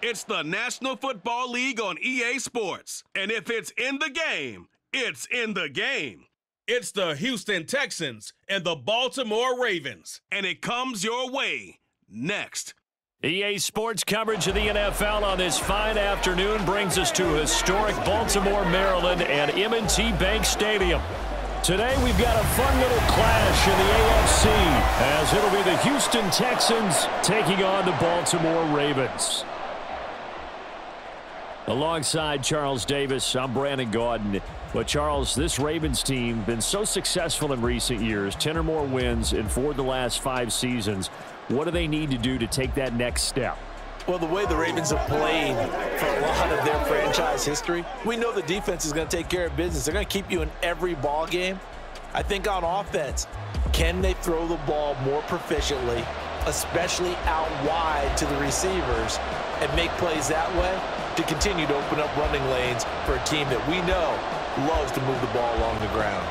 It's the National Football League on EA Sports. And if it's in the game, it's in the game. It's the Houston Texans and the Baltimore Ravens. And it comes your way next. EA Sports coverage of the NFL on this fine afternoon brings us to historic Baltimore, Maryland and M&T Bank Stadium. Today we've got a fun little clash in the AFC as it'll be the Houston Texans taking on the Baltimore Ravens. Alongside Charles Davis, I'm Brandon Gaudin. But Charles, this Ravens team been so successful in recent years, 10 or more wins in four of the last five seasons. What do they need to do to take that next step? Well, the way the Ravens have played for a lot of their franchise history, we know the defense is going to take care of business. They're going to keep you in every ball game. I think on offense, can they throw the ball more proficiently, especially out wide to the receivers, and make plays that way to continue to open up running lanes for a team that we know loves to move the ball along the ground.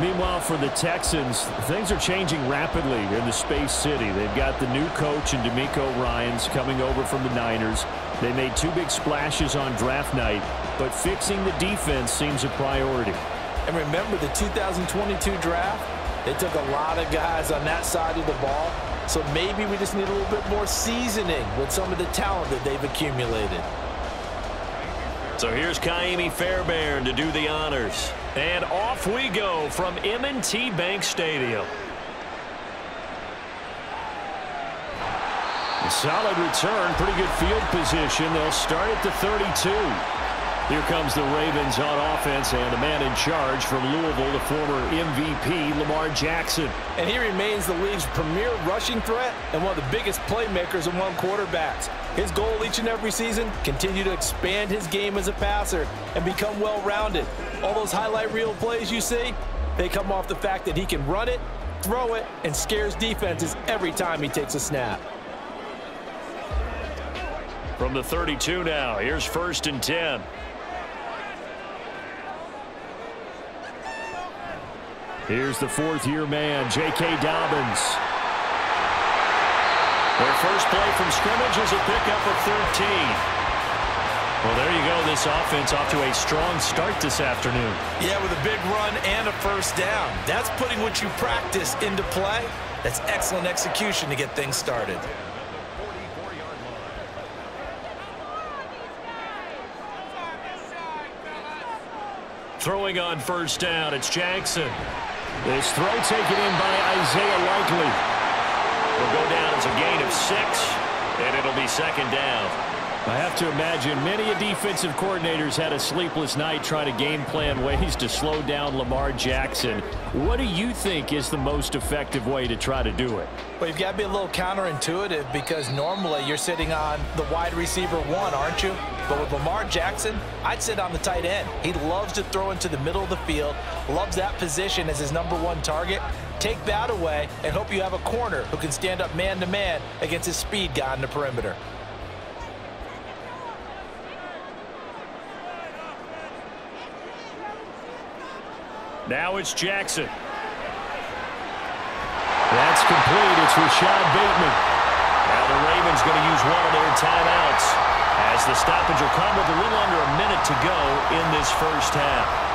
Meanwhile, for the Texans, things are changing rapidly in the Space City. They've got the new coach and DeMeco Ryans coming over from the Niners. They made two big splashes on draft night, but fixing the defense seems a priority. And remember the 2022 draft? They took a lot of guys on that side of the ball, so maybe we just need a little bit more seasoning with some of the talent that they've accumulated. So here's Kaimi Fairbairn to do the honors. And off we go from M&T Bank Stadium. A solid return, pretty good field position. They'll start at the 32. Here comes the Ravens on offense and the man in charge from Louisville, the former MVP, Lamar Jackson. And he remains the league's premier rushing threat and one of the biggest playmakers among quarterbacks. His goal each and every season, continue to expand his game as a passer and become well-rounded. All those highlight reel plays you see, they come off the fact that he can run it, throw it, and scares defenses every time he takes a snap. From the 32 now, here's first and 10. Here's the fourth-year man, J.K. Dobbins. Their first play from scrimmage is a pickup of 13. Well, there you go. This offense off to a strong start this afternoon. Yeah, with a big run and a first down. That's putting what you practice into play. That's excellent execution to get things started. Throwing on first down, it's Jackson. This throw taken in by Isaiah Likely. Will go down as a gain of six, and it'll be second down. I have to imagine many a defensive coordinators had a sleepless night trying to game plan ways to slow down Lamar Jackson. What do you think is the most effective way to try to do it? Well, you've got to be a little counterintuitive because normally you're sitting on the wide receiver one, aren't you? But with Lamar Jackson, I'd sit on the tight end. He loves to throw into the middle of the field, loves that position as his number one target. Take that away and hope you have a corner who can stand up man-to-man -man against his speed guy on the perimeter. Now it's Jackson. That's complete. It's Rashod Bateman. Now the Ravens going to use one of their timeouts as the stoppage will come with a little under a minute to go in this first half.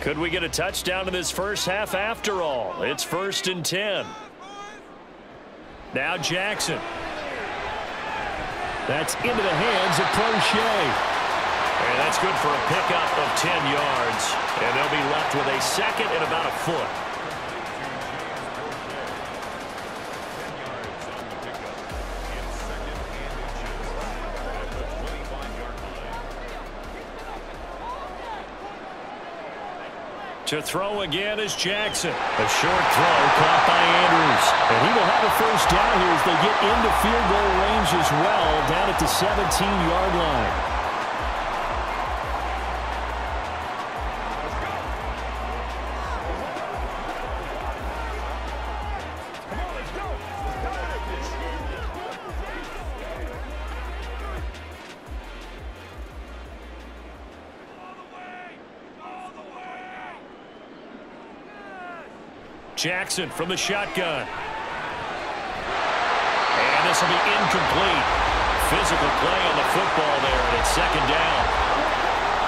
Could we get a touchdown in this first half after all? It's first and 10. Now Jackson. That's into the hands of Proche. And that's good for a pickup of 10 yards. And they'll be left with a second and about a foot. To throw again is Jackson. A short throw caught by Andrews. And he will have a first down here as they get into field goal range as well down at the 17-yard line. Jackson from the shotgun. And this will be incomplete. Physical play on the football there, and it's second down.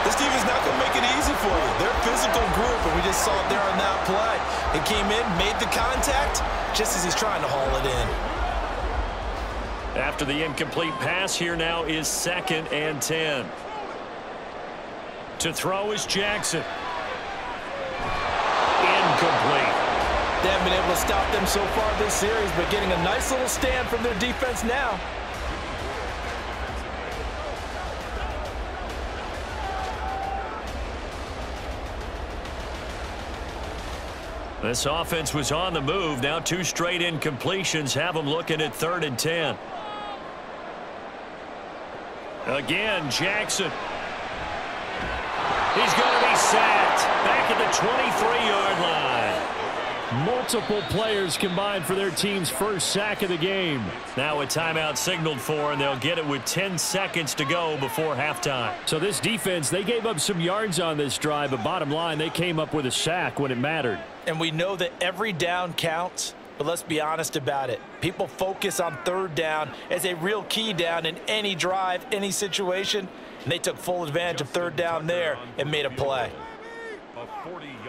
This team is not going to make it easy for you. They're a physical group, and we just saw it there on that play. It came in, made the contact, just as he's trying to haul it in. After the incomplete pass, here now is second and 10. To throw is Jackson. Haven't been able to stop them so far this series, but getting a nice little stand from their defense now. This offense was on the move. Now two straight incompletions have them looking at third and 10. Again, Jackson. He's going to be sacked back at the 23-yard line. Multiple players combined for their team's first sack of the game. Now a timeout signaled for, and they'll get it with 10 seconds to go before halftime. So this defense, they gave up some yards on this drive, but bottom line, they came up with a sack when it mattered. And we know that every down counts, but let's be honest about it. People focus on third down as a real key down in any drive, any situation, and they took full advantage of third down there and made a play. A 40-yard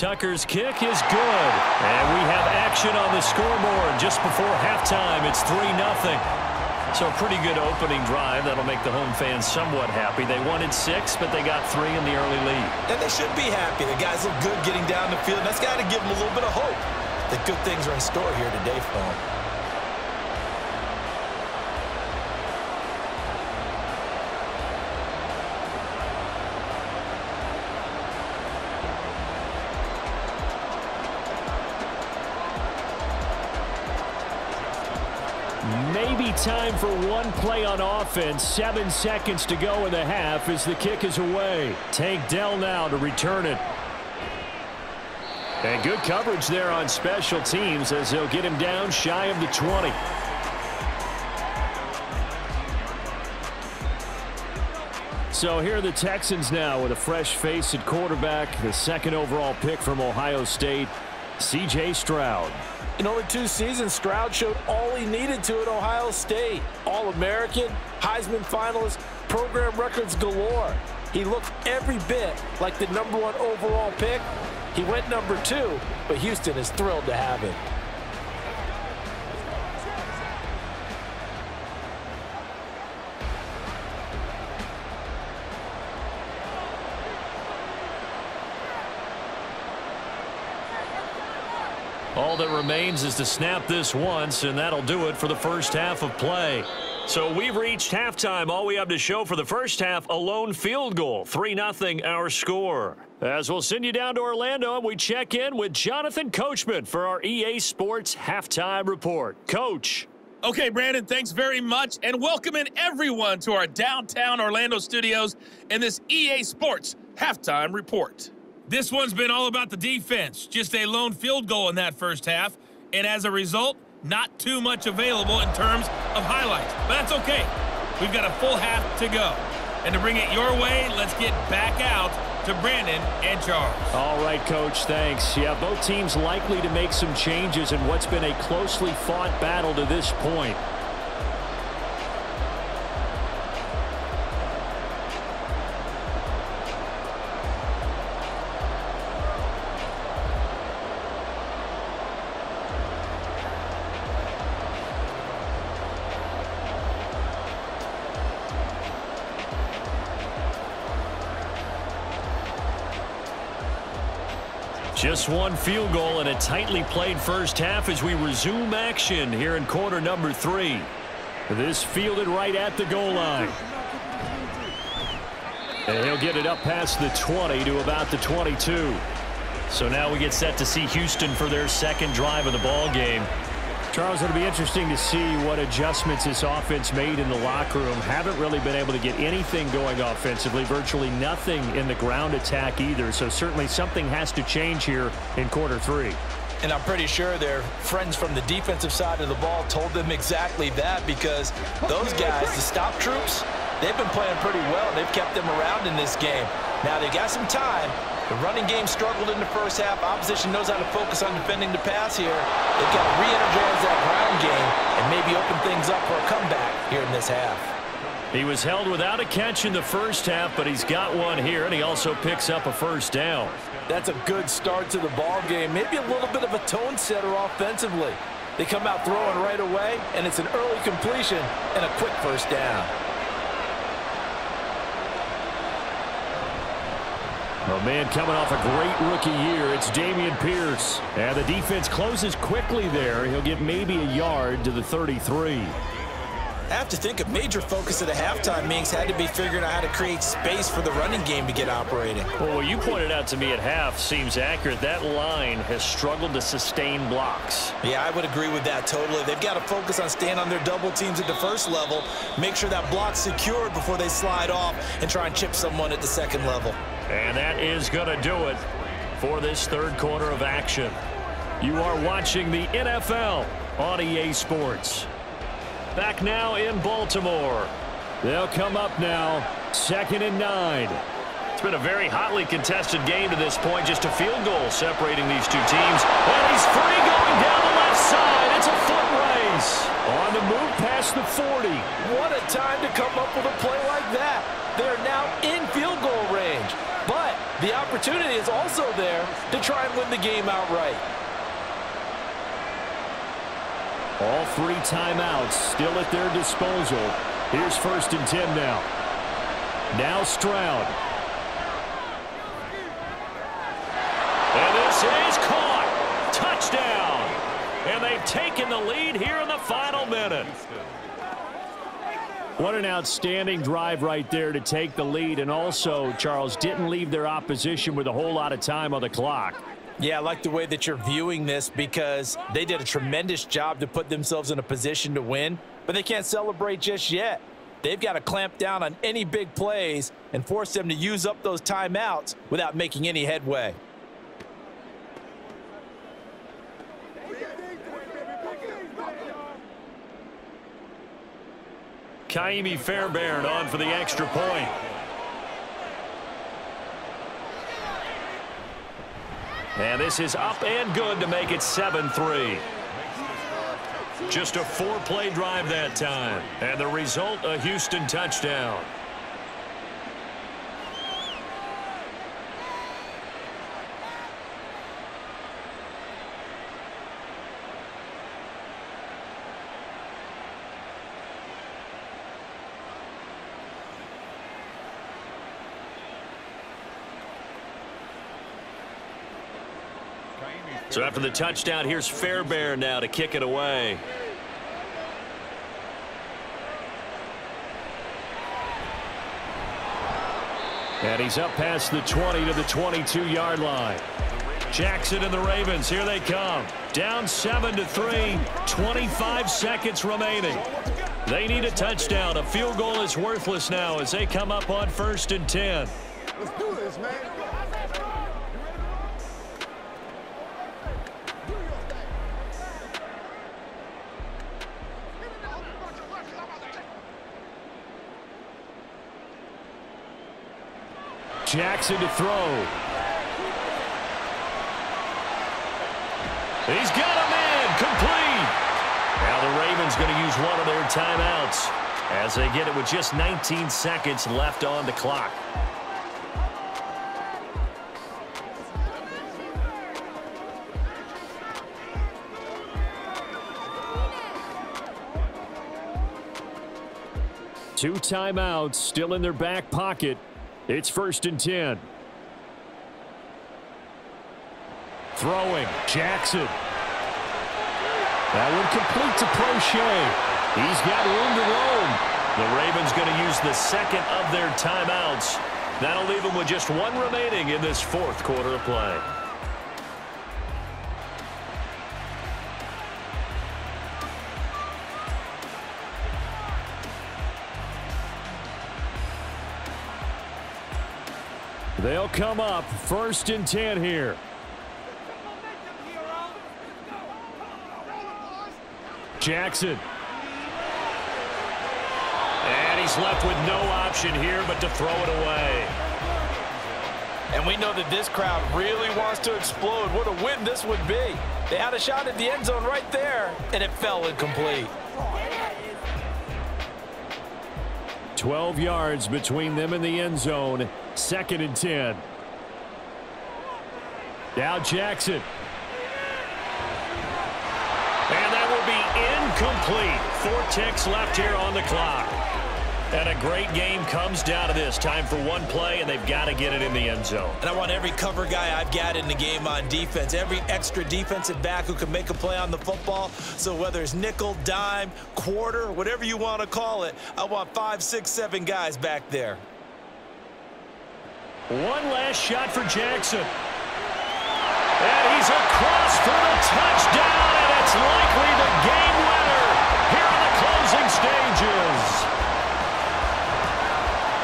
Tucker's kick is good. And we have action on the scoreboard just before halftime. It's 3-0. So a pretty good opening drive. That'll make the home fans somewhat happy. They wanted six, but they got three in the early lead. And they should be happy. The guys look good getting down the field. That's got to give them a little bit of hope that good things are in store here today for them. Maybe time for one play on offense. Seven seconds to go in the half as the kick is away. Tank Dell now to return it. And good coverage there on special teams as they'll get him down shy of the 20. So here are the Texans now with a fresh face at quarterback, the second overall pick from Ohio State, C.J. Stroud. In only two seasons, Stroud showed all he needed to at Ohio State. All-American, Heisman finalist, program records galore. He looked every bit like the number one overall pick. He went number two, but Houston is thrilled to have him. All that remains is to snap this once, and that'll do it for the first half of play. So we've reached halftime. All we have to show for the first half, a lone field goal. 3-0 our score. As we'll send you down to Orlando, we check in with Jonathan Coachman for our EA Sports Halftime Report. Coach. Okay, Brandon, thanks very much. And welcome in everyone to our downtown Orlando studios and this EA Sports Halftime Report. This one's been all about the defense. Just a lone field goal in that first half. And as a result, not too much available in terms of highlights. But that's okay. We've got a full half to go. And to bring it your way, let's get back out to Brandon and Charles. All right, Coach, thanks. Yeah, both teams likely to make some changes in what's been a closely fought battle to this point. Just one field goal and a tightly played first half as we resume action here in quarter number three. This fielded right at the goal line. And he'll get it up past the 20 to about the 22. So now we get set to see Houston for their second drive of the ball game. Charles, it'll be interesting to see what adjustments this offense made in the locker room. Haven't really been able to get anything going offensively, virtually nothing in the ground attack either. So certainly something has to change here in quarter three. And I'm pretty sure their friends from the defensive side of the ball told them exactly that because those guys, the stop troops, they've been playing pretty well. They've kept them around in this game. Now, they've got some time. The running game struggled in the first half. Opposition knows how to focus on defending the pass here. They've got to re-energize that ground game and maybe open things up for a comeback here in this half. He was held without a catch in the first half, but he's got one here, and he also picks up a first down. That's a good start to the ball game. Maybe a little bit of a tone setter offensively. They come out throwing right away, and it's an early completion and a quick first down. A man coming off a great rookie year, it's Dameon Pierce. And the defense closes quickly there. He'll get maybe a yard to the 33. I have to think a major focus of the halftime meetings had to be figuring out how to create space for the running game to get operating. Well, what you pointed out to me at half seems accurate. That line has struggled to sustain blocks. Yeah, I would agree with that totally. They've got to focus on staying on their double teams at the first level, make sure that block's secured before they slide off and try and chip someone at the second level. And that is going to do it for this third quarter of action. You are watching the NFL on EA Sports. Back now in Baltimore. They'll come up now, second and nine. It's been a very hotly contested game to this point. Just a field goal separating these two teams. And he's free going down the left side. It's a foot race. On the move past the 40. What a time to come up with a play like that. They're now in field goal range. But the opportunity is also there to try and win the game outright. All three timeouts still at their disposal. Here's first and 10 now. Now Stroud. And this is caught. Touchdown. And they've taken the lead here in the final minute. What an outstanding drive right there to take the lead. And also, Charles, didn't leave their opposition with a whole lot of time on the clock. Yeah, I like the way that you're viewing this because they did a tremendous job to put themselves in a position to win, but they can't celebrate just yet. They've got to clamp down on any big plays and force them to use up those timeouts without making any headway. Kaimi Fairbairn on for the extra point. And this is up and good to make it 7-3. Just a four-play drive that time. And the result, a Houston touchdown. After the touchdown, here's Fairbairn now to kick it away. And he's up past the 20 to the 22-yard line. Jackson and the Ravens, here they come. Down 7 to 3, 25 seconds remaining. They need a touchdown. A field goal is worthless now as they come up on first and 10. Let's do this, man. Jackson to throw. He's got a man complete. Now the Ravens going to use one of their timeouts as they get it with just 19 seconds left on the clock. Two timeouts still in their back pocket. It's first and 10. Throwing. Jackson. That one complete to Proche. He's got room to roam. The Ravens going to use the second of their timeouts. That'll leave them with just one remaining in this fourth quarter of play. They'll come up first and 10 here. Jackson. And he's left with no option here but to throw it away. And we know that this crowd really wants to explode. What a win this would be. They had a shot at the end zone right there, and it fell incomplete. 12 yards between them and the end zone. Second and 10. Now Jackson. And that will be incomplete. Four ticks left here on the clock. And a great game comes down to this. Time for one play, and they've got to get it in the end zone. And I want every cover guy I've got in the game on defense, every extra defensive back who can make a play on the football. So whether it's nickel, dime, quarter, whatever you want to call it, I want five, six, seven guys back there. One last shot for Jackson. And he's across for the touchdown, and it's likely the game winner here in the closing stages.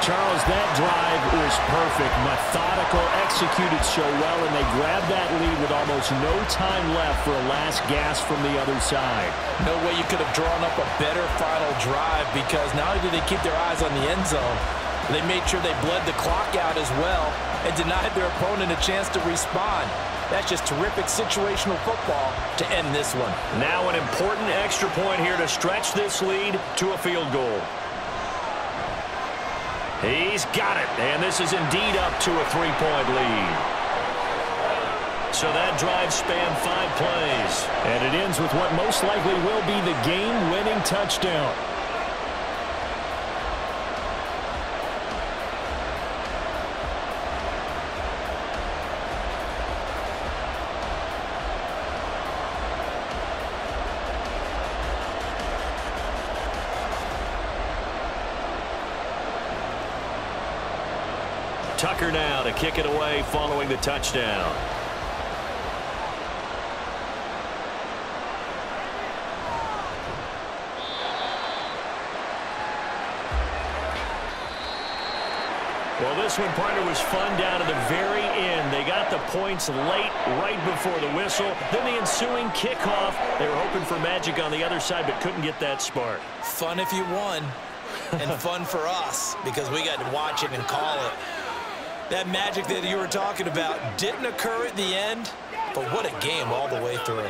Charles, that drive was perfect, methodical, executed so well, and they grabbed that lead with almost no time left for a last gasp from the other side. No way you could have drawn up a better final drive because not only did they keep their eyes on the end zone, they made sure they bled the clock out as well and denied their opponent a chance to respond. That's just terrific situational football to end this one. Now an important extra point here to stretch this lead to a field goal. He's got it, and this is indeed up to a three-point lead. So that drive spanned five plays. And it ends with what most likely will be the game-winning touchdown. Kick it away following the touchdown. Well, this one, partner, was fun down to the very end. They got the points late, right before the whistle. Then the ensuing kickoff. They were hoping for magic on the other side, but couldn't get that spark. Fun if you won, and fun for us because we got to watch it and call it. That magic that you were talking about didn't occur at the end, but what a game all the way through.